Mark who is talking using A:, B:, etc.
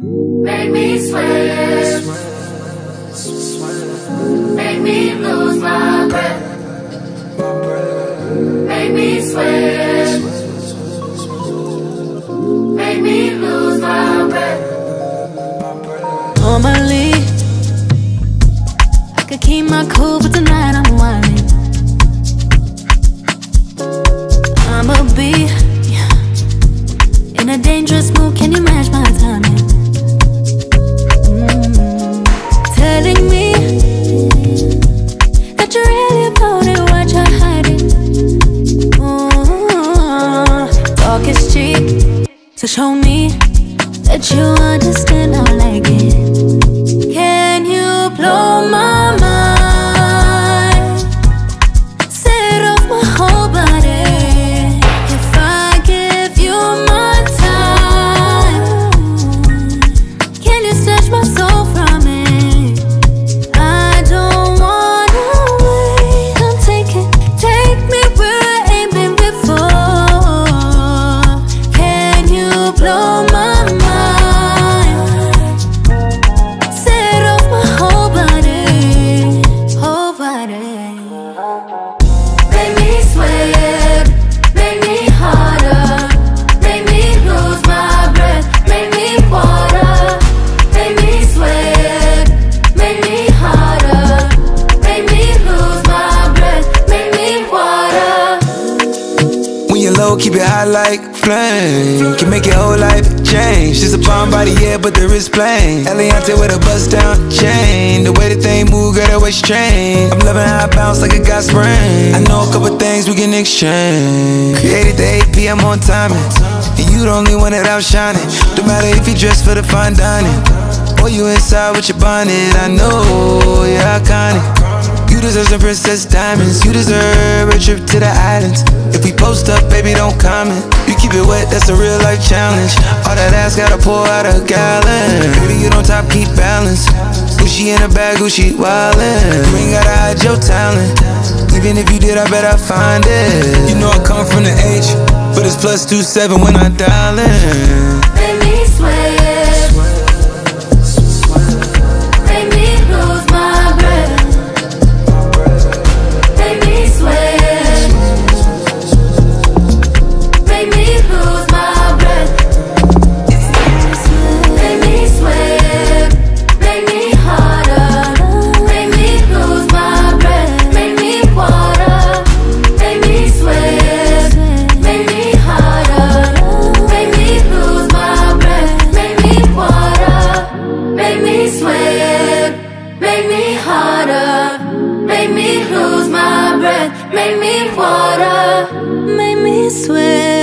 A: Make me sweat. Make me lose my breath. Make me sweat. Make me lose my breath.
B: Normally, I could keep my cool, but tonight I'm so show me that you understand I like it. Can you blow my
C: low, keep it high like flame. Can make your whole life change. She's a bomb body, yeah, but there is plain. Eliante with a bust down chain. The way that they move, girl, that way strange. I'm loving how I bounce like a got spring. I know a couple things we can exchange. Created the 8 p.m. on timing. And you the only one that outshining. No matter if you dress for the fine dining. Or you inside with your bonnet. I know you're iconic. Deserve some princess diamonds. You deserve a trip to the islands. If we post up, baby, don't comment. You keep it wet, that's a real life challenge. All that ass gotta pour out a gallon. Baby, you don't top, keep balance. Gucci in a bag, Gucci wildin'. You ain't gotta hide your talent. Even if you did, I bet I find it. You know I come from the H, but it's plus two seven when I dial in.
A: sweat, make me harder, make me lose my breath, make me water, make me sweat.